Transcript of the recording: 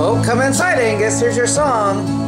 Oh, come inside, Angus. Here's your song.